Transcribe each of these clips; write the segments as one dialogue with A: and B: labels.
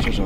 A: 这
B: 是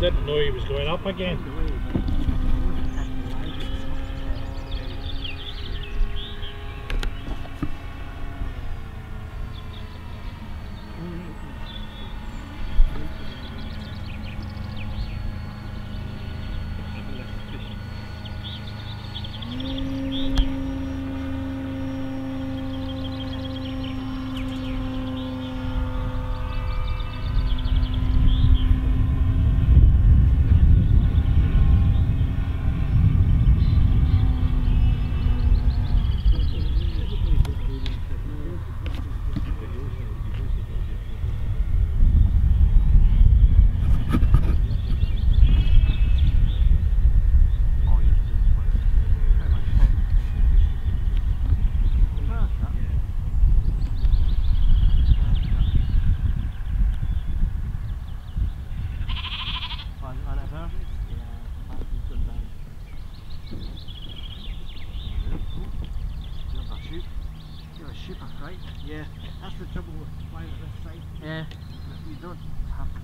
B: didn't know he was going up again.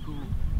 C: Yeah,